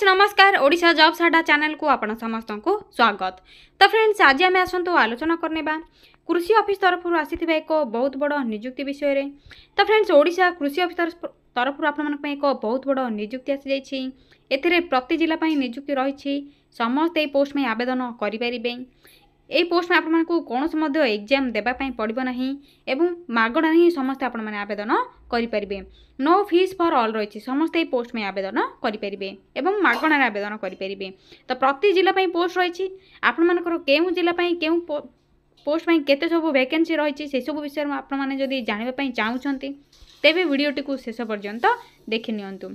friends নমস্কার Odisha job সাডা চ্যানেলকু আপন সমস্ত স্বাগত তো ফ্রেন্ডস আজ আমি আসন্তু আলোচনা করনেবা কৃষি অফিস তরফর আসিথিবা এক বহুত বড় নিযুক্তি বিষয়ে তো ফ্রেন্ডস ওড়িশা কৃষি অফিস তরফর আপনার এক বহুত বড় নিযুক্তি আসি যাই এতে প্রতি জেলা নিযুক্তি রয়েছে সমস্ত এই পোস্ট আবেদন করে ଏହି ପୋଷ୍ଟ ଆପଣମାନଙ୍କୁ କୌଣସି ମଧ୍ୟ ଏକ୍ଜାମ୍ ଦେବା ପାଇଁ ପଡ଼ିବ ନାହିଁ ଏବଂ ମାଗଣା ହିଁ ସମସ୍ତେ ଆପଣମାନେ ଆବେଦନ କରିପାରିବେ ନୋ ଫିସ୍ ଫର୍ ଅଲ୍ ରହିଛି ସମସ୍ତେ ଏହି ପୋଷ୍ଟ ପାଇଁ ଆବେଦନ କରିପାରିବେ ଏବଂ ମାଗଣାରେ ଆବେଦନ କରିପାରିବେ ତ ପ୍ରତି ଜିଲ୍ଲା ପାଇଁ ପୋଷ୍ଟ ରହିଛି ଆପଣମାନଙ୍କର କେଉଁ ଜିଲ୍ଲା ପାଇଁ କେଉଁ ପୋଷ୍ଟ ପାଇଁ କେତେ ସବୁ ଭ୍ୟାକେନ୍ସି ରହିଛି ସେସବୁ ବିଷୟରେ ଆପଣମାନେ ଯଦି ଜାଣିବା ପାଇଁ ଚାହୁଁଛନ୍ତି ତେବେ ଭିଡ଼ିଓଟିକୁ ଶେଷ ପର୍ଯ୍ୟନ୍ତ ଦେଖିନିଅନ୍ତୁ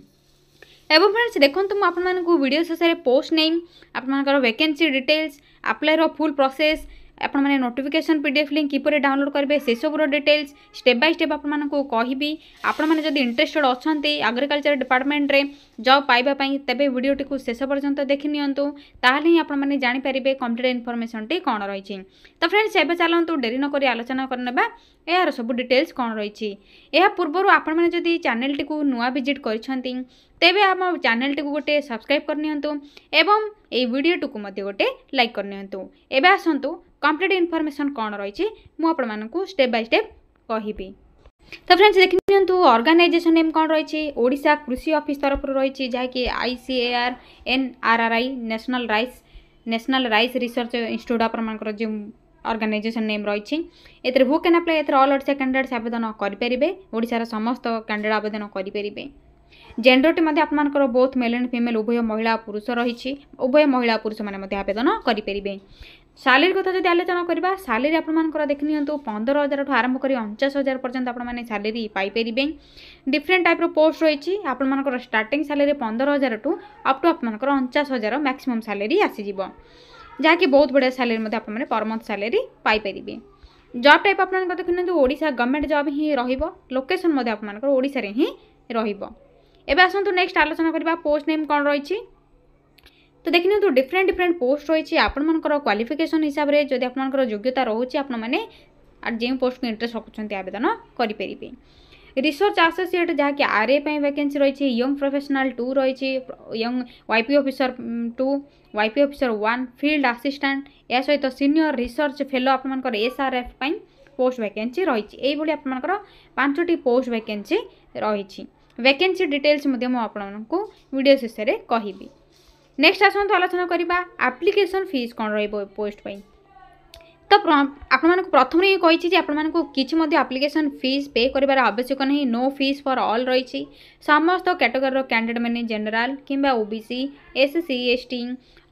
এবং ফ্রেন্ডস দেখুন মু আপনার ভিডিও শেষে পোস্ট নেম আপনার ভ্যাকেন্সি ডিটেলস ଆପ୍ଲାଏର ଫୁଲ୍ ପ୍ରୋସେସ୍ ଆପଣମାନେ notification P D F link କିପରି ଡାଉନଲୋଡ଼୍ କରିବେ ସେସବୁର ଡିଟେଲ୍ସ ଷ୍ଟେପ୍ ବାଇ ଷ୍ଟେପ୍ ଆପଣମାନଙ୍କୁ କହିବି ଆପଣମାନେ ଯଦି ଇଣ୍ଟରେଷ୍ଟେଡ୍ ଅଛନ୍ତି ଆଗ୍ରିକଲଚର ଡିପାର୍ଟମେଣ୍ଟରେ ଜବ୍ ପାଇବା ପାଇଁ ତେବେ ଭିଡ଼ିଓଟିକୁ ଶେଷ ପର୍ଯ୍ୟନ୍ତ ଦେଖିନିଅନ୍ତୁ ତାହେଲେ ହିଁ ଆପଣମାନେ ଜାଣିପାରିବେ କମ୍ପ୍ଲିଟ୍ ଇନଫର୍ମେସନ୍ଟି କ'ଣ ରହିଛି ତ ଫ୍ରେଣ୍ଡସ୍ ଏବେ ଚାଲନ୍ତୁ ଡେରି ନକରି ଆଲୋଚନା କରିନେବା ଏହାର ସବୁ ଡିଟେଲ୍ସ କ'ଣ ରହିଛି ଏହା ପୂର୍ବରୁ ଆପଣମାନେ ଯଦି ଚ୍ୟାନେଲ୍ଟିକୁ ନୂଆ ଭିଜିଟ୍ କରିଛନ୍ତି ତେବେ ଆମ ଚ୍ୟାନେଲଟିକୁ ଗୋଟେ ସବସ୍କ୍ରାଇବ୍ କରିନିଅନ୍ତୁ ଏବଂ ଏହି ଭିଡ଼ିଓଟିକୁ ମଧ୍ୟ ଗୋଟେ ଲାଇକ୍ କରିନିଅନ୍ତୁ ଏବେ ଆସନ୍ତୁ କମ୍ପ୍ଲିଟ୍ ଇନଫର୍ମେସନ୍ କ'ଣ ରହିଛି ମୁଁ ଆପଣମାନଙ୍କୁ ଷ୍ଟେପ୍ ବାଇ ଷ୍ଟେପ୍ କହିବି তো ফ্রেন্ডস দেখে নিতু অর্গানাইজেসন নেম কম রয়েছে ওড়শা কৃষি অফিস তরফর রয়েছে যাকি ICAR NRRI national rice national rice research institute আপনার যে অর্গানাইজেসন নেম রয়েছে এতে হু ক্যান আপ্লাই এতে অল ওড়শা ক্যান্ডিডেটস আবেদন করে ওড়শার সমস্ত ক্যান্ডিডেট আবেদন করে ଜେଣ୍ଡରଟି ମଧ୍ୟ ଆପଣମାନଙ୍କର ବୋଥ୍ ମେଲ୍ ଆଣ୍ଡ ଫିମେଲ୍ ଉଭୟ ମହିଳା ପୁରୁଷ ରହିଛି ଉଭୟ ମହିଳା ପୁରୁଷମାନେ ମଧ୍ୟ ଆବେଦନ କରିପାରିବେ ସାଲେରୀ କଥା ଯଦି ଆଲୋଚନା କରିବା ସାଲେରୀ ଆପଣମାନଙ୍କର ଦେଖିନିଅନ୍ତୁ ପନ୍ଦର ହଜାରଠୁ ଆରମ୍ଭ କରି ଅଣଚାଶ ହଜାର ପର୍ଯ୍ୟନ୍ତ ଆପଣମାନେ ସାଲେରୀ ପାଇପାରିବେ ଡିଫରେଣ୍ଟ ଟାଇପ୍ର ପୋଷ୍ଟ ରହିଛି ଆପଣମାନଙ୍କର ଷ୍ଟାର୍ଟିଂ ସାଲେରୀ ପନ୍ଦର ହଜାରଠୁ ଅପ୍ ଟୁ ଆପଣମାନଙ୍କର ଅଣଚାଶ ହଜାର ମ୍ୟାକ୍ସିମମ୍ ସାଲେରୀ ଆସିଯିବ ଯାହାକି ବହୁତ ବଢ଼ିଆ ସାଲେରୀ ମଧ୍ୟ ଆପଣମାନେ ପର ମନ୍ଥ ସାଲେରୀ ପାଇପାରିବେ ଜବ୍ ଟାଇପ୍ ଆପଣମାନଙ୍କ ଦେଖିନିଅନ୍ତୁ ଓଡ଼ିଶା ଗଭର୍ଣ୍ଣମେଣ୍ଟ ଜବ୍ ହିଁ ରହିବ ଲୋକେସନ୍ ମଧ୍ୟ ଆପଣମାନଙ୍କର ଓଡ଼ିଶାରେ ହିଁ ରହିବ এবার আসন্তু নেক্সট আলোচনা করা পোস্ট নেম কম রয়েছে তো দেখি নিউ ডিফরেন্ট ডিফরেন্ট পোস্ট রয়েছে আপনার কোয়ালিফিকেসন হিসাবে যদি আপনার যোগ্যতা রয়েছে আপনার মানে আর যে পোস্টকে ইন্টারেস্ট রাখুন আবেদন করে রিসর্চ আসোসিয়েট যা কি আরএ পাই ভ্যাকেন্সি রয়েছে ইয়ং প্রফেশনাল টু রয়েছে young YP officer two YP officer one field assistant এ সহিত সিনিয়র রিসর্চ ফেলো আপনার এসআরএফ পাই পোস্ট ভ্যাকেন্সি রয়েছে এইভাবে আপনার পাঁচটি পোস্ট ভ্যাকেন্সি রয়েছে ভ্যাকেন্সি ডিটেल्स মধ্যে ମୁଁ ଆପଣଙ୍କୁ ଭିଡ଼ିଓ ଶେଷରେ କହିବି ନେକ୍ସଟ ଆସନ୍ତୁ ଆଲୋଚନା କରିବା ଆପ୍ଲିକେସନ୍ ଫିସ୍ କ'ଣ ରହିବ ପୋଷ୍ଟ ପାଇଁ ତ ଆପଣମାନଙ୍କୁ ପ୍ରଥମରେ ହିଁ କହିଛି ଯେ ଆପଣମାନଙ୍କୁ କିଛି ମଧ୍ୟ ଆପ୍ଲିକେସନ୍ ଫିସ୍ ପେ କରିବାର ଆବଶ୍ୟକ ନାହିଁ ନୋ ଫିସ୍ ଫର୍ ଅଲ୍ ରହିଛି ସମସ୍ତ କ୍ୟାଟେଗୋରୀର କ୍ୟାଣ୍ଡିଡେଟ୍ମାନେ ଜେନେରାଲ୍ କିମ୍ବା OBC SC ST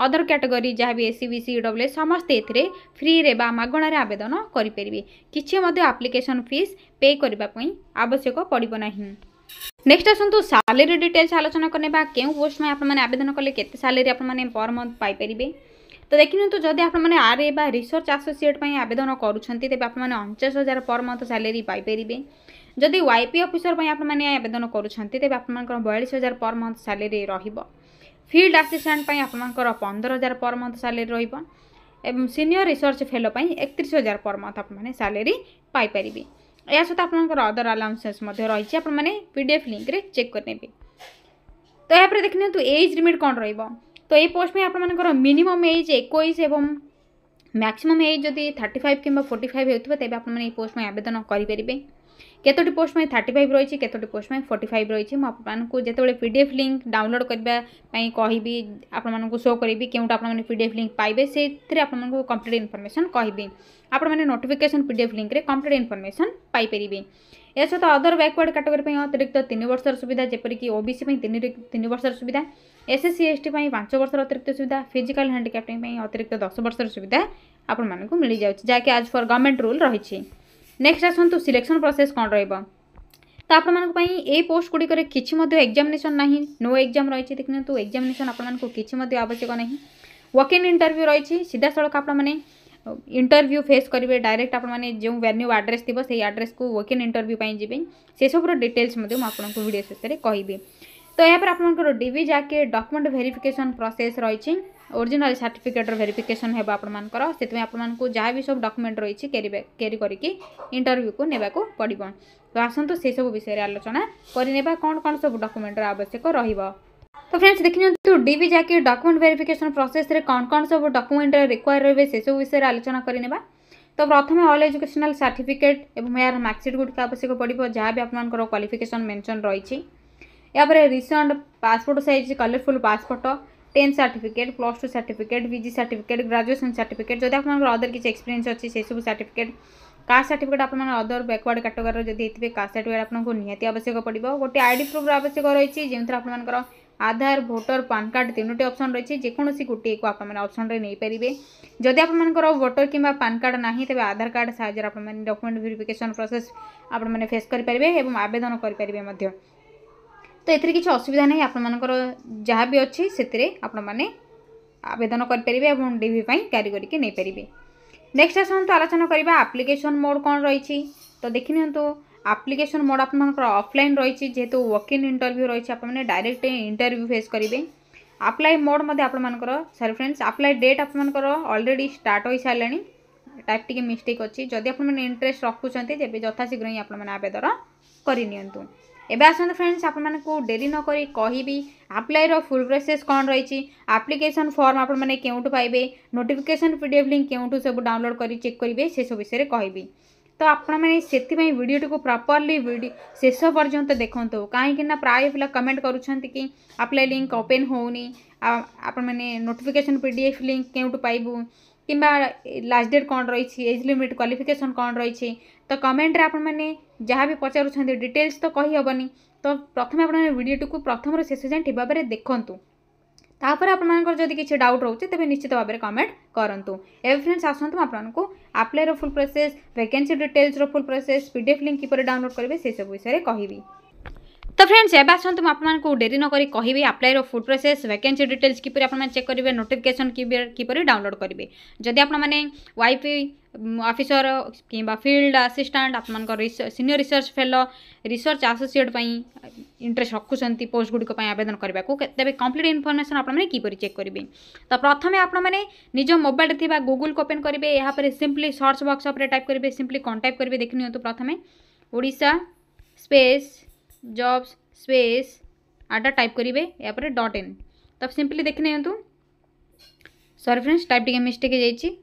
other category ଯାହା ବି ଏସ୍ସି ବିସି ଡବ୍ଲୁ ସମସ୍ତେ ଏଥିରେ ଫ୍ରିରେ ବା ମାଗଣାରେ ଆବେଦନ କରିପାରିବେ କିଛି ମଧ୍ୟ ଆପ୍ଲିକେସନ୍ ଫିସ୍ ପେ କରିବା ପାଇଁ ଆବଶ୍ୟକ ପଡ଼ିବ ନାହିଁ নেক্সট আসন্তু স্যালারি ডিটেলস আলোচনা করে নেবা কেউ পোস্ট পাই আপনার আবেদন কলে কেতে স্যালারি আপনার পর মন্থ পাইপারে তো দেখি নিতু যদি আপনার আরএ বা রিসর্চ আসোসিয়েট পাই আবেদন করছেন তেবে আপনার অঞ্চাশ হাজার পর মন্থ স্যালারি পাইপারে যদি ওয়াইপি অফিসর পাই আপনার আবেদন করছেন তেবে আপনার বয়াল্লিশ হাজার পর মন্থ স্যালারি রহব ফিল্ড আসিষ্টাট পাই আপনার পনেরো হাজার পর মন্থ স্যালারি রহব এবং সিনিয়র রিসর্চ ফেলো পাই একত্রিশ হাজার পর মন্থ আপনার স্যালারি পাইপারে ଏହା ସହିତ ଆପଣଙ୍କର ଅଦର ଆଲାଉନ୍ସେନ୍ସ ମଧ୍ୟ ରହିଛି ଆପଣମାନେ ପି ଡି ଏଫ୍ ଲିଙ୍କରେ ଚେକ୍ କରିନେବେ ତ ଏହାପରେ ଦେଖିନିଅନ୍ତୁ ଏଜ୍ ଲିମିଟ୍ କ'ଣ ରହିବ ତ ଏଇ ପୋଷ୍ଟ ପାଇଁ ଆପଣମାନଙ୍କର ମିନିମମ୍ ଏଜ୍ ଏକୋଇଶ ଏବଂ ମ୍ୟାକ୍ସିମମ୍ ଏଜ୍ ଯଦି ଥାର୍ଟି ଫାଇଭ୍ କିମ୍ବା ଫୋର୍ଟି ଫାଇଭ୍ ହେଉଥିବ ତେବେ ଆପଣମାନେ ଏଇ ପୋଷ୍ଟ ପାଇଁ ଆବେଦନ କରିପାରିବେ কেতোটি পোস্ট পাই থার্টি ফাইভ রয়েছে কেতোটি পোস্ট পাই ফর্টি ফাইভ রয়েছে মু আপনার যেতবে পিডিএফ লিঙ্ক ডাউনলোড করা কহবি আপনার শো করবি কেউটা আপনার পিডিএফ লিঙ্ক পাইবে সেইথে আপনার কমপ্লিট ইনফরমেসন কহবি আপনার নোটিফিকেসন পিডিএফ লিঙ্করে কমপ্লিট ইনফরমেসন পাইপারে ଏହା ସହିତ ଅଦର ବ୍ୟାକ୍ୱାର୍ଡ଼ କାଟଗୋରୀ ପାଇଁ ଅତିରିକ୍ତ ତିନି ବର୍ଷର ସୁବିଧା ଯେପରିକି ଓବିସି ପାଇଁ ତିନି ତିନି ବର୍ଷର ସୁବିଧା ଏସ୍ଏସ୍ସି ଏସ୍ଟି ପାଇଁ ପାଞ୍ଚ ବର୍ଷର ଅତିରିକ୍ତ ସୁବିଧା ଫିଜିକାଲ୍ ହ୍ୟାଣ୍ଡିକ୍ୟାପ୍ଟିଂ ପାଇଁ ଅତିରିକ୍ତ ଦଶ ବର୍ଷର ସୁବିଧା ଆପଣମାନଙ୍କୁ ମିଳିଯାଉଛି ଯାହାକି ଆଜ୍ ଫର୍ ଗଭର୍ଣ୍ଣମେଣ୍ଟ ରୁଲ୍ ରହିଛି ନେକ୍ସଟ ଆସନ୍ତୁ ସିଲେକ୍ସନ୍ ପ୍ରୋସେସ୍ କ'ଣ ରହିବ ତ ଆପଣମାନଙ୍କ ପାଇଁ ଏଇ ପୋଷ୍ଟ ଗୁଡ଼ିକରେ କିଛି ମଧ୍ୟ ଏକ୍ଜାମିନେସନ୍ ନାହିଁ ନୋ ଏକ୍ଜାମ୍ ରହିଛି ଦେଖିନିଅନ୍ତୁ ଏକ୍ଜାମିନେସନ୍ ଆପଣମାନଙ୍କୁ କିଛି ମଧ୍ୟ ଆବଶ୍ୟକ ନାହିଁ ୱାକିଂ ଇଣ୍ଟରଭ୍ୟୁ ରହିଛି ସିଧାସଳଖ ଆପଣମାନେ ইন্টরভিউ ফেস করবে ডাইরেক্ট আপনার যে ভেন্যু আড্রেস থাকবে সেই আড্রেস কু ওকেন ইন্টরভিউ যাবে সেসবুর ডিটেলস আপনার ভিডিও শেষে কহবি তো এরপর আপনার ডিবি যাকে ডকুমেন্ট ভেরিফিকেসন প্রসেস রয়েছে ओरिजिनाल सर्टिफिकेट भेरिफिकेसन हे आपर से आपको जहाँ भी सब डकुमेंट रही क्यारि करके इंटरव्यू को ने पड़ो तो आसतु से सब विषय आलोचना करने कौन कौन सब डकुमेंटर आवश्यक र তো ফ্রেন্ডস দেখি নিউ ডিবি যাকে ডকুমেন্ট ভেরিফিকেসন প্রসেসে কোণ কোণ সব ডকুমেন্ট রিকোয়ার রয়েছে সেসব বিষয়ে আলোচনা করে নেবা তো প্রথমে অল এজুকেশনাল সার্টিফিকেট এবং এর মার্কসিট গুড়ি আবশ্যক পড়ব যা বি আপনার কোয়ালিফিকেসন মেনশন রয়েছে এপরে recent passport size colourful passport tenth certificate plus two certificate विजि certificate graduation certificate जब आप अदर किसी एक्सपीरियंस अच्छे से सब सार्टिफिकेट का सार्टिफिकेट आपर बैकवर्ड कैटगोरी जब होते हैं का सार्टिकेट आपको निहत आवश्यक पड़ो गोटे आई डी प्रूफ्र आवश्यक रही है जो थे आधार भोटर पान कार्ड तीनो अप्सन रही है जेकोसी गोटे को आपसन में नहीं पारे जदि आपर भोटर कि पान कार्ड ना तेज आधार कार्ड साहब डक्यूमेंट भेरिफिकेसन प्रोसेस आपने फेस करेंगे और आवेदन करेंगे এতে কিছু অসুবিধা নেই আপনার যা বি অছি সেতরে আপনার আবেদন করে পেবে এবং ডিভি কারিগরি নেইপারে নেক্সট আসন্তু আলোচনা করা আপ্লিকেসন মোড কম রয়েছে তো দেখি নিহতু আপ্লিকেসন মোড আপনার অফলাইন রয়েছে যেহেতু ওয়াকিং ইন্টরভিউ রয়েছে আপনার ডাইরেক্ট ইন্টরভিউ ফেস করবে আপ্লাই মোড মধ্যে আপনার সরি ফ্রেন্ডস আপ্লাই ডেট আপনার অলরেডি স্টার্ট হয়ে সারে টাইপ টিকি মিস্টেক অছি যদি আপনার ইন্টারেস্ট রখুচার তবে যথাশীঘ্র হি আপনার আবেদন করে নিহতু এবে আসন্তু ফ্রেন্ডস ଆପଣମାନଙ୍କୁ ଡେରି ନକରି କହିବି ଆପ୍ଲାଏର ଫୁଲ୍ ପ୍ରୋସେସ୍ କ'ଣ ରହିଛି ଆପ୍ଲିକେସନ୍ ଫର୍ମ ଆପଣମାନେ କେଉଁଠୁ ପାଇବେ notification P D F link କେଉଁଠୁ ସବୁ ଡାଉନଲୋଡ଼୍ କରି ଚେକ୍ କରିବେ ସେସବୁ ବିଷୟରେ କହିବି ତ ଆପଣମାନେ ସେଥିପାଇଁ ଭିଡ଼ିଓଟିକୁ ପ୍ରପର୍ଲି ଶେଷ ପର୍ଯ୍ୟନ୍ତ ଦେଖନ୍ତୁ କାହିଁକିନା ପ୍ରାୟ ପିଲା କମେଣ୍ଟ କରୁଛନ୍ତି କି ଆପ୍ଲାଏ ଲିଙ୍କ୍ ଓପେନ୍ ହେଉନି ଆପଣମାନେ notification P D F link କେଉଁଠୁ ପାଇବୁ କିମ୍ବା ଲାଷ୍ଟ ଡେଟ୍ କ'ଣ ରହିଛି ଏଜ୍ ଲିମିଟ୍ କ୍ୱାଲିଫିକେସନ୍ କ'ଣ ରହିଛି ତ କମେଣ୍ଟରେ ଆପଣମାନେ ଯାହା ବି ପଚାରୁଛନ୍ତି ଡିଟେଲ୍ସ ତ କହିହେବନି ତ ପ୍ରଥମେ ଆପଣମାନେ ଭିଡ଼ିଓଟିକୁ ପ୍ରଥମରୁ ଶେଷ ଯାଏଁ ଠିକ୍ ଭାବରେ ଦେଖନ୍ତୁ ତାପରେ ଆପଣମାନଙ୍କର ଯଦି କିଛି ଡାଉଟ୍ ରହୁଛି ତେବେ ନିଶ୍ଚିତ ଭାବରେ କମେଣ୍ଟ କରନ୍ତୁ ଏବେ ଫ୍ରେଣ୍ଡସ୍ ଆସନ୍ତୁ ମୁଁ ଆପଣଙ୍କୁ ଆପ୍ଲାଇର full process vacancy ଡିଟେଲ୍ସର full process P D F link କିପରି ଡାଉନଲୋଡ଼୍ କରିବେ ସେସବୁ ବିଷୟରେ କହିବି তো ফ্রেন্ডস এবে আসন্তু আপনার ডেরি নকি কহবি আপ্লাইর ফুড প্রোসেস ভ্যাকেন্সি ডিটেলস কিপর আপনার চেক করবে নোটিফিকেসন কিপর ডাউনলোড করবে যদি আপনার ওয়াইফি অফিসর কিংবা ফিল্ড আসিষ্টাট আপনার senior research fellow research associate interest রখুচার post গুড়ি আবেদন করা তবে কমপ্লিট ইনফরমেসন আপনার কিপর চেক করবে তো প্রথমে আপনার নিজ মোবাইল থাকা গুগল ওপেন করবে এরপরে সিম্পলি সর্চ বক্স উপরে টাইপ করবে সিম্পলি কন্টাক্ট করবে দেখে নিহত প্রথমে Odisha space jobs space Adda type करे यापर डट एन तो सिंपली देखि निंतु सरी फ्रेंड्स टाइप टे mistake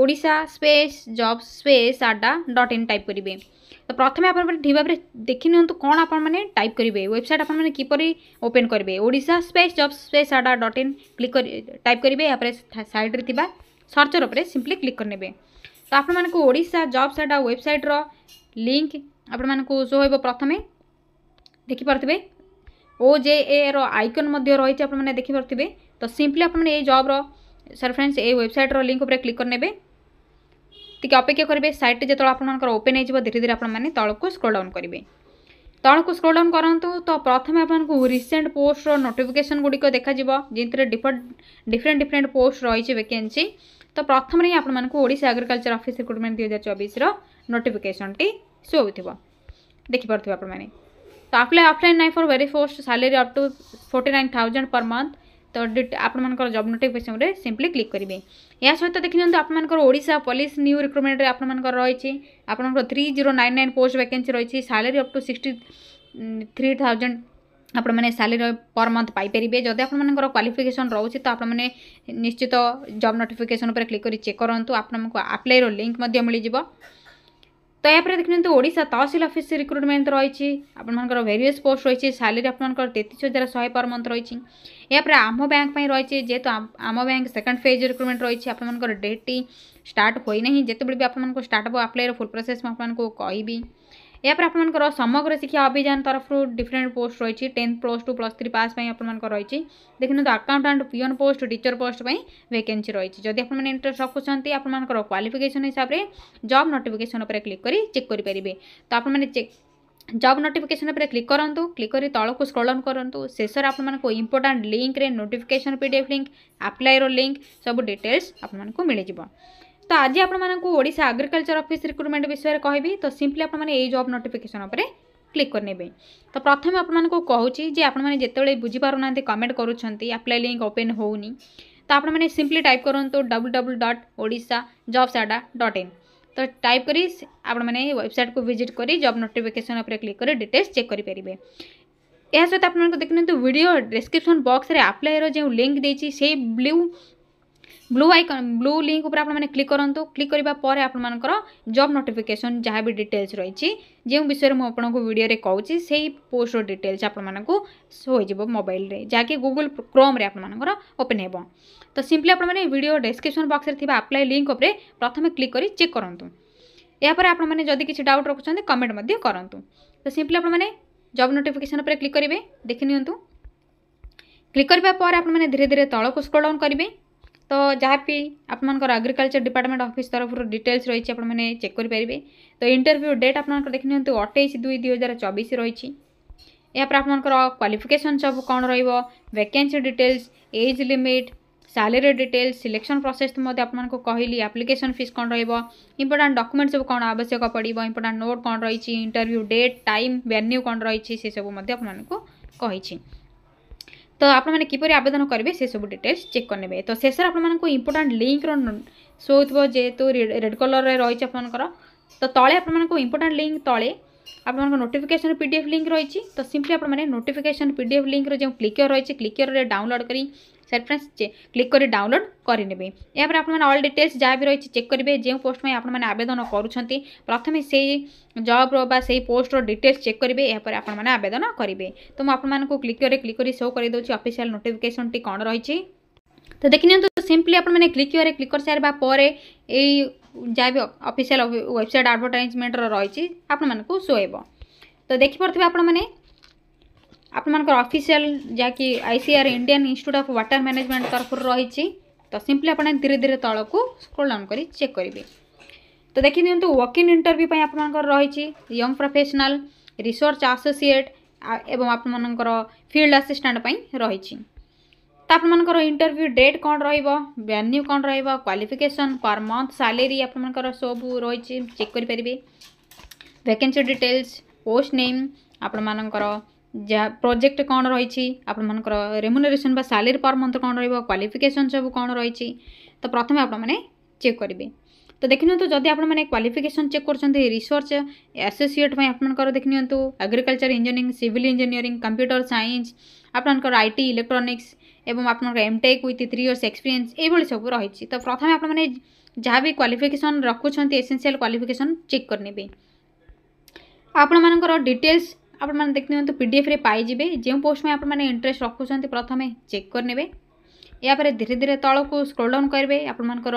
Odisha space job space Adda dot in type କରିବେ ତ ପ୍ରଥମେ ଆପଣମାନେ ଠିକ୍ ଭାବରେ ଦେଖି ନିଅନ୍ତୁ କ'ଣ ଆପଣମାନେ ଟାଇପ୍ କରିବେ ୱେବସାଇଟ୍ ଆପଣମାନେ କିପରି ଓପେନ୍ କରିବେ Odisha space job space Adda dot in click କରି ଟାଇପ୍ କରିବେ ଏହାପରେ ସାଇଡ଼୍ରେ ଥିବା ସର୍ଚର ଉପରେ ସିମ୍ପଲି କ୍ଲିକ୍ କରିନେବେ ତ ଆପଣମାନଙ୍କୁ ଓଡ଼ିଶା ଜବ୍ ଆଡ଼ା ୱେବସାଇଟ୍ର ଲିଙ୍କ୍ ଆପଣମାନଙ୍କୁ ଶୋ ହେବ ପ୍ରଥମେ ଦେଖିପାରୁଥିବେ ଓ ଜେ ଏର ଆଇକନ୍ ମଧ୍ୟ ରହିଛି ଆପଣମାନେ ଦେଖିପାରୁଥିବେ ତ ସିମ୍ପଲି ଆପଣମାନେ ଏଇ ଜବ୍ର ସାର୍ ଫ୍ରେଣ୍ଡସ୍ ଏଇ ୱେବସାଇଟ୍ର ଲିଙ୍କ୍ ଉପରେ କ୍ଲିକ୍ କରିନେବେ ଟିକେ ଅପେକ୍ଷା କରିବେ ସାଇଟ୍ଟି ଯେତେବେଳେ ଆପଣମାନଙ୍କର ଓପେନ୍ ହୋଇଯିବ ଧୀରେ ଧୀରେ ଆପଣମାନେ ତଳକୁ ସ୍କ୍ରୋଲ୍ ଡାଉନ୍ କରିବେ ତଳକୁ ସ୍କ୍ରୋଲ୍ ଡାଉନ୍ କରନ୍ତୁ ତ ପ୍ରଥମେ ଆପଣଙ୍କୁ ରିସେଣ୍ଟ ପୋଷ୍ଟର ନୋଟିଫିକେସନ୍ ଗୁଡ଼ିକ ଦେଖାଯିବ ଯେଉଁଥିରେ ଡିଫରେଣ୍ଟ ଡିଫରେଣ୍ଟ ଡିଫରେଣ୍ଟ ପୋଷ୍ଟ ରହିଛି ଭେକେନ୍ସି ତ ପ୍ରଥମରେ ହିଁ ଆପଣମାନଙ୍କୁ ଓଡ଼ିଶା ଆଗ୍ରିକଲଚର ଅଫିସ୍ ରିକ୍ରୁଟମେଣ୍ଟ ଦୁଇ ହଜାର ଚବିଶର ନୋଟିଫିକେସନ୍ଟି ଶୋଉଥିବ ଦେଖିପାରୁଥିବେ ଆପଣମାନେ तो apply offline nine for very first salary up to forty nine thousand per month तो आपंकर जब नोटिफिकेसन सिंपली क्लिक करेंगे या सहित देखी नियंतु आपंकर ओडा पुलिस न्यू रिक्रुटमेंट आपंकर रही आपंकर three zero nine nine post vacancy रही salary up to sixty three thousand ଆପଣମାନେ ସାଲେରୀ ପର୍ ମନ୍ଥ ପାଇପାରିବେ ଯଦି ଆପଣମାନଙ୍କର କ୍ୱାଲିଫିକେସନ୍ ରହୁଛି ତ ଆପଣମାନେ ନିଶ୍ଚିତ ଜବ୍ ନୋଟିଫିକେସନ୍ ଉପରେ କ୍ଲିକ୍ କରି ଚେକ୍ କରନ୍ତୁ ଆପଣଙ୍କୁ ଆପ୍ଲାଇର ଲିଙ୍କ୍ ମଧ୍ୟ ମିଳିଯିବ তো এরপরে দেখুন ওড়শা তহসিল অফিস রিক্রুটমেন্ট রয়েছে আপনার ভেরিয়স পোস্ট রয়েছে স্যালারি আপনার তেত্রিশ হাজার শহে পর মন্থ রয়েছে এরপরে আম ব্যাঙ্ক রয়েছে যেহেতু আম ব্যাঙ্ক সেকেন্ড ফেজ রিক্রুটমেন্ট রয়েছে আপনার ডেটটি স্টার্ট হয়ে না যেতবে বি আপনার স্টার্ট হব আপ্লাইর ফুল প্রোসেস আপনার কহবি ଏହାପରେ ଆପଣମାନଙ୍କର ସମଗ୍ର ଶିକ୍ଷା ଅଭିଯାନ ତରଫରୁ ଡିଫରେଣ୍ଟ ପୋଷ୍ଟ ରହିଛି tenth plus two plus three pass ପାଇଁ ଆପଣମାନଙ୍କର ରହିଛି ଦେଖିନିଅନ୍ତୁ accountant peon post teacher post ପାଇଁ ଭେକେନ୍ସି ରହିଛି ଯଦି ଆପଣମାନେ ଇଣ୍ଟରେଷ୍ଟ ରଖୁଛନ୍ତି ଆପଣମାନଙ୍କର କ୍ୱାଲିଫିକେସନ୍ ହିସାବରେ ଜବ୍ ନୋଟିଫିକେସନ୍ ଉପରେ କ୍ଲିକ୍ କରି ଚେକ୍ କରିପାରିବେ ତ ଆପଣମାନେ ଚେକ୍ ଜବ୍ ନୋଟିଫିକେସନ୍ ଉପରେ କ୍ଲିକ୍ କରନ୍ତୁ କ୍ଲିକ୍ କରି ତଳକୁ ସ୍କ୍ରଲନ୍ କରନ୍ତୁ ଶେଷରେ ଆପଣମାନଙ୍କୁ ଇମ୍ପୋର୍ଟାଣ୍ଟ ଲିଙ୍କରେ notification P D F link ଆପ୍ଲାଏର link ସବୁ ଡିଟେଲ୍ସ ଆପଣମାନଙ୍କୁ ମିଳିଯିବ ତ ଆଜି ଆପଣମାନଙ୍କୁ ଓଡ଼ିଶା ଆଗ୍ରିକଲଚର ଅଫିସ୍ ରିକ୍ରୁଟମେଣ୍ଟ ବିଷୟରେ କହିବି ତ ସିମ୍ପଲି ଆପଣମାନେ ଏଇ ଜବ୍ ନୋଟିଫିକେସନ୍ ଉପରେ କ୍ଲିକ୍ କରିନେବେ ତ ପ୍ରଥମେ ଆପଣମାନଙ୍କୁ କହୁଛି ଯେ ଆପଣମାନେ ଯେତେବେଳେ ବୁଝିପାରୁନାହାନ୍ତି କମେଣ୍ଟ କରୁଛନ୍ତି ଆପ୍ଲାଏ ଲିଙ୍କ୍ ଓପେନ୍ ହେଉନି ତ ଆପଣମାନେ ସିମ୍ପଲି ଟାଇପ୍ କରନ୍ତୁ W W dot Odisha job Adda dot in ତ ଟାଇପ୍ କରି ଆପଣମାନେ ୱେବସାଇଟ୍କୁ ଭିଜିଟ୍ କରି ଜବ୍ ନୋଟିଫିକେସନ୍ ଉପରେ କ୍ଲିକ୍ କରି ଡିଟେଲ୍ସ ଚେକ୍ କରିପାରିବେ ଏହା ସହିତ ଆପଣମାନଙ୍କୁ ଦେଖିନିଅନ୍ତୁ ଭିଡ଼ିଓ ଡେସ୍କ୍ରିପସନ୍ ବକ୍ସରେ ଆପ୍ଲାଏର ଯେଉଁ ଲିଙ୍କ୍ ଦେଇଛି ସେଇ blue blue icon blue link ଉପରେ ଆପଣମାନେ କ୍ଲିକ୍ କରନ୍ତୁ କ୍ଲିକ୍ କରିବା ପରେ ଆପଣମାନଙ୍କର ଜବ୍ ନୋଟିଫିକେସନ୍ ଯାହା ବି ଡିଟେଲ୍ସ ରହିଛି ଯେଉଁ ବିଷୟରେ ମୁଁ ଆପଣଙ୍କୁ ଭିଡ଼ିଓରେ କହୁଛି ସେଇ ପୋଷ୍ଟର ଡିଟେଲ୍ସ ଆପଣମାନଙ୍କୁ ହୋଇଯିବ ମୋବାଇଲରେ ଯାହାକି ଗୁଗୁଲ୍ କ୍ରୋମ୍ରେ ଆପଣମାନଙ୍କର ଓପେନ୍ ହେବ ତ ସିମ୍ପଲି ଆପଣମାନେ ଭିଡ଼ିଓ ଡେସ୍କ୍ରିପ୍ସନ୍ ବକ୍ସରେ ଥିବା ଆପ୍ଲାଏ ଲିଙ୍କ ଉପରେ ପ୍ରଥମେ କ୍ଲିକ୍ କରି ଚେକ୍ କରନ୍ତୁ ଏହାପରେ ଆପଣମାନେ ଯଦି କିଛି ଡାଉଟ୍ ରଖୁଛନ୍ତି କମେଣ୍ଟ ମଧ୍ୟ କରନ୍ତୁ ତ ସିମ୍ପଲି ଆପଣମାନେ ଜବ୍ ନୋଟିଫିକେସନ୍ ଉପରେ କ୍ଲିକ୍ କରିବେ ଦେଖିନିଅନ୍ତୁ କ୍ଲିକ୍ କରିବା ପରେ ଆପଣମାନେ ଧୀରେ ଧୀରେ ତଳକୁ ସ୍କ୍ରୋଲ୍ ଡାଉନ୍ କରିବେ ତ ଯାହା ବି ଆପଣମାନଙ୍କର ଆଗ୍ରିକଲଚର ଡିପାର୍ଟମେଣ୍ଟ ଅଫିସ୍ ତରଫରୁ ଡିଟେଲ୍ସ ରହିଛି ଆପଣମାନେ ଚେକ୍ କରିପାରିବେ ତ ଇଣ୍ଟରଭ୍ୟୁ ଡେଟ୍ ଆପଣଙ୍କର ଦେଖିନିଅନ୍ତୁ ଅଠେଇଶ ଦୁଇ ଦୁଇ ହଜାର ଚବିଶ ରହିଛି ଏହାପରେ ଆପଣଙ୍କର କ୍ୱାଲିଫିକେସନ୍ ସବୁ କ'ଣ ରହିବ vacancy details age limit salary details selection process ମଧ୍ୟ ଆପଣମାନଙ୍କୁ କହିଲି ଆପ୍ଲିକେସନ୍ ଫିସ୍ କ'ଣ ରହିବ ଇମ୍ପୋର୍ଟାଣ୍ଟ ଡକୁମେଣ୍ଟ ସବୁ କ'ଣ ଆବଶ୍ୟକ ପଡ଼ିବ ଇମ୍ପୋର୍ଟାଣ୍ଟ ନୋଟ୍ କ'ଣ ରହିଛି ଇଣ୍ଟରଭ୍ୟୁ ଡେଟ୍ ଟାଇମ୍ ଭେନ୍ୟୁ କ'ଣ ରହିଛି ସେସବୁ ମଧ୍ୟ ଆପଣମାନଙ୍କୁ କହିଛି ତ ଆପଣମାନେ କିପରି ଆବେଦନ କରିବେ ସେସବୁ ଡିଟେଲ୍ସ ଚେକ୍ କରିନେବେ ତ ଶେଷରେ ଆପଣମାନଙ୍କୁ ଇମ୍ପୋର୍ଟାଣ୍ଟ ଲିଙ୍କର ଶୋ ହେଉଥିବ ଯେହେତୁ ରେଡ୍ କଲର୍ରେ ରହିଛି ଆପଣଙ୍କର ତ ତଳେ ଆପଣମାନଙ୍କୁ ଇମ୍ପୋର୍ଟାଣ୍ଟ ଲିଙ୍କ ତଳେ ଆପଣଙ୍କ notification P D F link ରହିଛି ତ ସିମ୍ପଲି ଆପଣମାନେ ନୋଟିଫିକେସନ୍ ପି ଡି ଏଫ୍ ଲିଙ୍କର ଯେଉଁ କ୍ଲିକର୍ ରହିଛି କ୍ଲିକର୍ରେ ଡାଉନଲୋଡ଼ କରି স্যার ফ্রেন্ডস ক্লিক করে ডাউনলোড କରିନେବେ ଏହାପରେ ଆପଣମାନେ ଅଲ୍ ଡିଟେଲ୍ସ ଯାହା ବି ରହିଛି ଚେକ୍ କରିବେ ଯେଉଁ ପୋଷ୍ଟ ପାଇଁ ଆପଣମାନେ ଆବେଦନ କରୁଛନ୍ତି ପ୍ରଥମେ ସେଇ ଜବ୍ର ବା ସେଇ ପୋଷ୍ଟର ଡିଟେଲ୍ସ ଚେକ୍ କରିବେ ଏହାପରେ ଆପଣମାନେ ଆବେଦନ କରିବେ ତ ମୁଁ ଆପଣମାନଙ୍କୁ କ୍ଲିକ୍ କରି କ୍ଲିକ୍ କରି ସୋ କରିଦେଉଛି ଅଫିସିଆଲ୍ ନୋଟିଫିକେସନ୍ଟି କ'ଣ ରହିଛି ତ ଦେଖିନିଅନ୍ତୁ ସିମ୍ପଲି ଆପଣମାନେ କ୍ଲିକ୍ କରିବାରେ କ୍ଲିକ୍ କରିସାରିବା ପରେ ଏଇ ଯାହା ବି ଅଫିସିଆଲ୍ ୱେବସାଇଟ୍ ଆଡ଼ଭର୍ଟାଇଜମେଣ୍ଟର ରହିଛି ଆପଣମାନଙ୍କୁ ଶୋଏବ ତ ଦେଖିପାରୁଥିବେ ଆପଣମାନେ ଆପଣମାନଙ୍କର ଅଫିସିଆଲ ଯାହାକି ICAR Indian Institute of Water Management ତରଫରୁ ରହିଛି ତ ସିମ୍ପଲି ଆପଣ ଧୀରେ ଧୀରେ ତଳକୁ ସ୍କ୍ରୋଲ୍ ଡାଉନ୍ କରି ଚେକ୍ କରିବେ ତ ଦେଖିନିଅନ୍ତୁ ୱାକିଂ ଇଣ୍ଟରଭ୍ୟୁ ପାଇଁ ଆପଣମାନଙ୍କର ରହିଛି ୟଙ୍ଗ୍ ପ୍ରଫେସନାଲ୍ ରିସର୍ଚ୍ଚ ଆସୋସିଏଟ୍ ଏବଂ ଆପଣମାନଙ୍କର ଫିଲ୍ଡ ଆସିଷ୍ଟାଣ୍ଟ ପାଇଁ ରହିଛି ତ ଆପଣମାନଙ୍କର ଇଣ୍ଟରଭ୍ୟୁ ଡେଟ୍ କ'ଣ ରହିବ ଭେନ୍ୟୁ କ'ଣ ରହିବ କ୍ୱାଲିଫିକେସନ୍ ପର୍ ମନ୍ଥ ସାଲେରୀ ଆପଣମାନଙ୍କର ସବୁ ରହିଛି ଚେକ୍ କରିପାରିବେ ଭେକେନ୍ସି ଡିଟେଲ୍ସ ପୋଷ୍ଟ ନେମ୍ ଆପଣମାନଙ୍କର ଯାହା ପ୍ରୋଜେକ୍ଟ କ'ଣ ରହିଛି ଆପଣମାନଙ୍କର ରେମୁନେରେସନ୍ ବା ସାଲେରୀ ପର୍ ମନ୍ଥ କ'ଣ ରହିବ କ୍ୱାଲିଫିକେସନ୍ ସବୁ କ'ଣ ରହିଛି ତ ପ୍ରଥମେ ଆପଣମାନେ ଚେକ୍ କରିବେ ତ ଦେଖିନିଅନ୍ତୁ ଯଦି ଆପଣମାନେ କ୍ୱାଲିଫିକେସନ୍ ଚେକ୍ କରୁଛନ୍ତି ରିସର୍ଚ୍ଚ ଆସୋସିଏଟ୍ ପାଇଁ ଆପଣଙ୍କର ଦେଖିନିଅନ୍ତୁ agriculture engineering civil engineering computer science ଆପଣଙ୍କର ଆଇ ଟି ଇଲେକ୍ଟ୍ରୋନିକ୍ସ ଏବଂ ଆପଣଙ୍କର MTech with three years experience ଏଇଭଳି ସବୁ ରହିଛି ତ ପ୍ରଥମେ ଆପଣମାନେ ଯାହା ବି କ୍ୱାଲିଫିକେସନ୍ ରଖୁଛନ୍ତି ଏସେନ୍ସିଆଲ୍ କ୍ୱାଲିଫିକେସନ୍ ଚେକ୍ କରିନେବେ ଆପଣମାନଙ୍କର ଡିଟେଲ୍ସ আপনার ଦେଖିନିଅନ୍ତୁ ପି ଡି ଏଫ୍ରେ ପାଇଯିବେ ଯେଉଁ ପୋଷ୍ଟ ପାଇଁ ଆପଣମାନେ ଇଣ୍ଟରେଷ୍ଟ ରଖୁଛନ୍ତି ପ୍ରଥମେ ଚେକ୍ କରିନେବେ ଏହାପରେ ଧୀରେ ଧୀରେ ତଳକୁ ସ୍କ୍ରୋଲ୍ ଡାଉନ୍ କରିବେ ଆପଣମାନଙ୍କର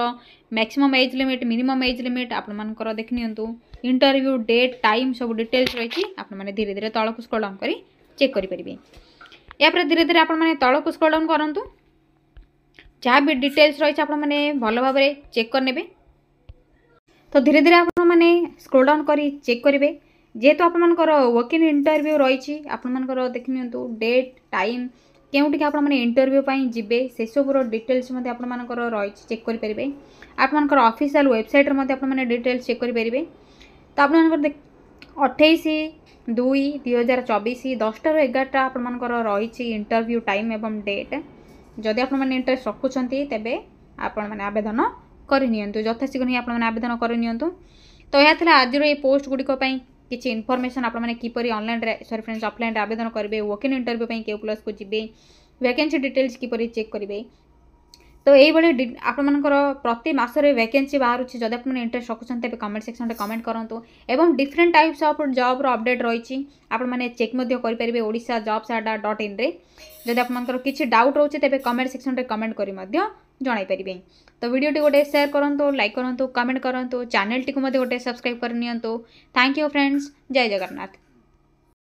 maximum age limit minimum age limit ଆପଣମାନଙ୍କର ଦେଖିନିଅନ୍ତୁ ଇଣ୍ଟରଭ୍ୟୁ ଡେଟ୍ ଟାଇମ୍ ସବୁ ଡିଟେଲ୍ସ ରହିଛି ଆପଣମାନେ ଧୀରେ ଧୀରେ ତଳକୁ ସ୍କ୍ରୋଲ୍ ଡାଉନ୍ କରି ଚେକ୍ କରିପାରିବେ ଏହାପରେ ଧୀରେ ଧୀରେ ଆପଣମାନେ ତଳକୁ ସ୍କ୍ରୋଲ୍ ଡାଉନ୍ କରନ୍ତୁ ଯାହା ବି ଡିଟେଲ୍ସ ରହିଛି ଆପଣମାନେ ଭଲ ଭାବରେ ଚେକ୍ କରିନେବେ ତ ଧୀରେ ଧୀରେ ଆପଣମାନେ ସ୍କ୍ରୋଲ୍ ଡାଉନ୍ କରି ଚେକ୍ କରିବେ যেহেতু ଆପଣମାନଙ୍କର ୱକିଂ ଇଣ୍ଟରଭ୍ୟୁ ରହିଛି ଆପଣମାନଙ୍କର ଦେଖିନିଅନ୍ତୁ ଡେଟ୍ ଟାଇମ୍ କେଉଁଠିକି ଆପଣମାନେ ଇଣ୍ଟରଭ୍ୟୁ ପାଇଁ ଯିବେ ସେସବୁର ଡିଟେଲ୍ସ ମଧ୍ୟ ଆପଣମାନଙ୍କର ରହିଛି ଚେକ୍ କରିପାରିବେ ଆପଣମାନଙ୍କର ଅଫିସିଆଲ ୱେବସାଇଟ୍ରେ ମଧ୍ୟ ଆପଣମାନେ ଡିଟେଲ୍ସ ଚେକ୍ କରିପାରିବେ ତ ଆପଣମାନଙ୍କର ଅଠେଇଶ ଦୁଇ ଦୁଇହଜାର ଚବିଶ ଦଶଟାରୁ ଏଗାରଟା ଆପଣମାନଙ୍କର ରହିଛି ଇଣ୍ଟରଭ୍ୟୁ ଟାଇମ୍ ଏବଂ ଡେଟ୍ ଯଦି ଆପଣମାନେ ଇଣ୍ଟରେଷ୍ଟ ରଖୁଛନ୍ତି ତେବେ ଆପଣମାନେ ଆବେଦନ କରିନିଅନ୍ତୁ ଯଥାଶୀଘ୍ର ହିଁ ଆପଣମାନେ ଆବେଦନ କରିନିଅନ୍ତୁ ତ ଏହା ଥିଲା ଆଜିର ଏଇ ପୋଷ୍ଟ ଗୁଡ଼ିକ ପାଇଁ କିଛି ଇନଫର୍ମେସନ୍ ଆପଣମାନେ କିପରି ଅନଲାଇନ୍ରେ ସରି ଫ୍ରେଣ୍ଡସ୍ ଅଫଲାଇନ୍ରେ ଆବେଦନ କରିବେ ୱକିଂ ଇଣ୍ଟରଭ୍ୟୁ ପାଇଁ କେଉଁ ପ୍ଲସ୍କୁ ଯିବେ ଭ୍ୟାକେନ୍ସି ଡିଟେଲ୍ସ କିପରି ଚେକ୍ କରିବେ ତ ଏଇଭଳି ଆପଣମାନଙ୍କର ପ୍ରତି ମାସରେ ଭ୍ୟାକେନ୍ସି ବାହାରୁଛି ଯଦି ଆପଣମାନେ ଇଣ୍ଟରେଷ୍ଟ ରଖୁଛନ୍ତି ତେବେ କମେଣ୍ଟ ସେକ୍ସନରେ କମେଣ୍ଟ କରନ୍ତୁ ଏବଂ ଡିଫରେଣ୍ଟ ଟାଇପ୍ସ ଅଫ୍ ଜବ୍ର ଅପଡ଼େଟ୍ ରହିଛି ଆପଣମାନେ ଚେକ୍ ମଧ୍ୟ କରିପାରିବେ ଓଡ଼ିଶା ଜବ୍ସ ଆଡ଼ା ଡଟ୍ ଇନ୍ରେ ଯଦି ଆପଣମାନଙ୍କର କିଛି ଡାଉଟ୍ ରହୁଛି ତେବେ କମେଣ୍ଟ ସେକ୍ସନରେ କମେଣ୍ଟ କରି ମଧ୍ୟ ଜଣାଇପାରିବେ ତ ଭିଡ଼ିଓଟି ଗୋଟେ ସେୟାର କରନ୍ତୁ ଲାଇକ୍ କରନ୍ତୁ କମେଣ୍ଟ କରନ୍ତୁ ଚ୍ୟାନେଲଟିକୁ ମଧ୍ୟ ଗୋଟେ ସବସ୍କ୍ରାଇବ୍ କରିନିଅନ୍ତୁ thank you friends Jai Jagannath